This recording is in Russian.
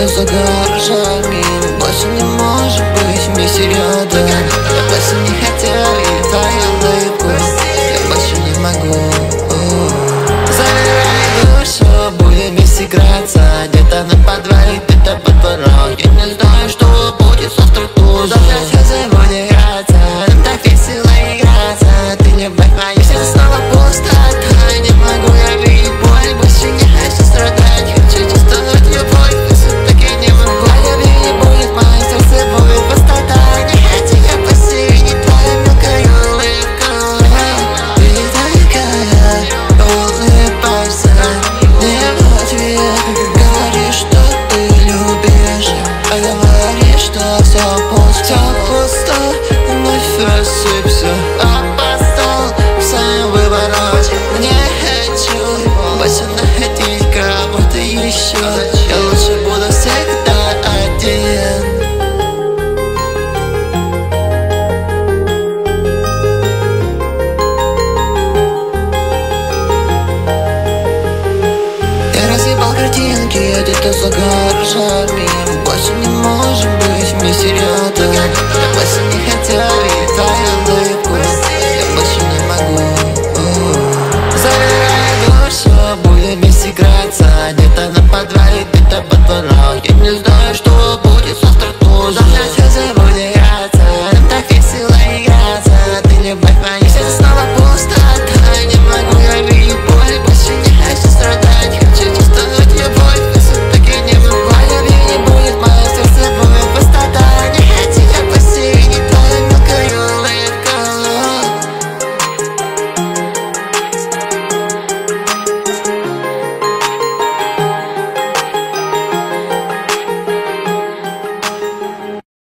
где-то за гаражами. Больше не может быть вместе рядом. Я больше не хотел видеть твою улыбку Я больше не могу. Забирай душу, будем вместе играться. Где-то на подвале, говоришь, что все пусто. Все пусто, вновь ошибся Опоздал в своем выборе Не хочу больше находить кого-то еще Я лучше буду всегда один. Я разъебал картинки где-то за гаражами Больше не вперед Я больше не хотел, летаю далеко. Я больше не могу. Забирай душу, будем вместе играться. Где-то на подвале, где-то под двором